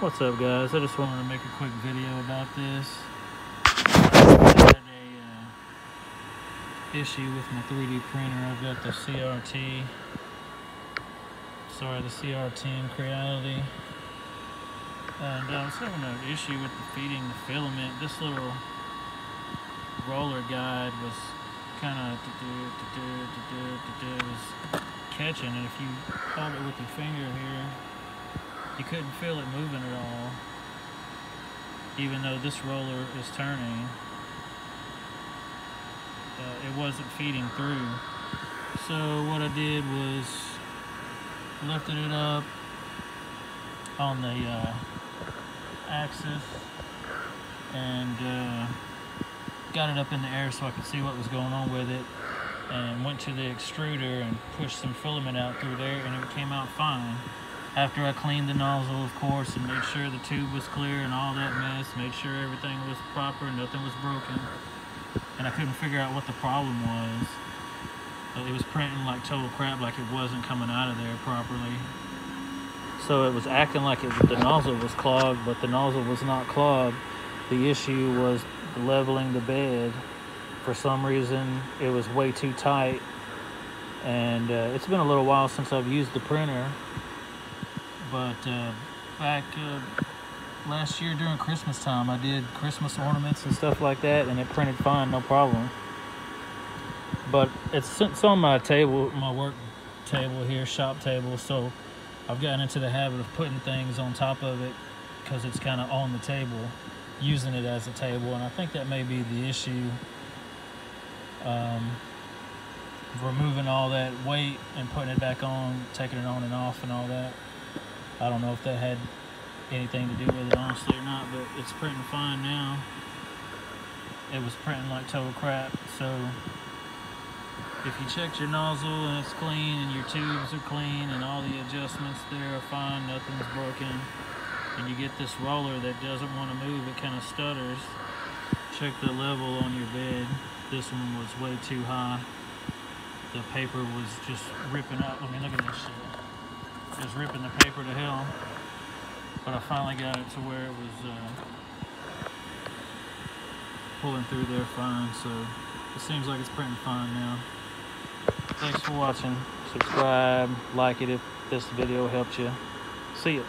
What's up guys? I just wanted to make a quick video about this. I had a uh, issue with my 3D printer. I've got the CRT, sorry the CR10 Creality. And uh, I was having an issue with the feeding the filament. This little roller guide was kind of was catching and if you hold it with your finger here you couldn't feel it moving at all even though this roller is turning. Uh, it wasn't feeding through. So what I did was lifted it up on the uh, axis and uh, got it up in the air so I could see what was going on with it and went to the extruder and pushed some filament out through there and it came out fine after I cleaned the nozzle, of course, and made sure the tube was clear and all that mess, made sure everything was proper, nothing was broken, and I couldn't figure out what the problem was. It was printing like total crap, like it wasn't coming out of there properly. So it was acting like it, the nozzle was clogged, but the nozzle was not clogged. The issue was leveling the bed. For some reason, it was way too tight. And uh, it's been a little while since I've used the printer but uh, back uh, last year during Christmas time, I did Christmas ornaments and stuff like that, and it printed fine, no problem. But it's, it's on my table, my work table here, shop table, so I've gotten into the habit of putting things on top of it because it's kind of on the table, using it as a table, and I think that may be the issue. Um, removing all that weight and putting it back on, taking it on and off and all that. I don't know if that had anything to do with it honestly or not, but it's printing fine now. It was printing like total crap, so if you checked your nozzle and it's clean and your tubes are clean and all the adjustments there are fine, nothing's broken, and you get this roller that doesn't want to move, it kind of stutters, check the level on your bed. This one was way too high. The paper was just ripping up. I mean, look at this shit just ripping the paper to hell. But I finally got it to where it was uh, pulling through there fine. So it seems like it's printing fine now. Thanks for watching. Subscribe, like it if this video helped you. See you.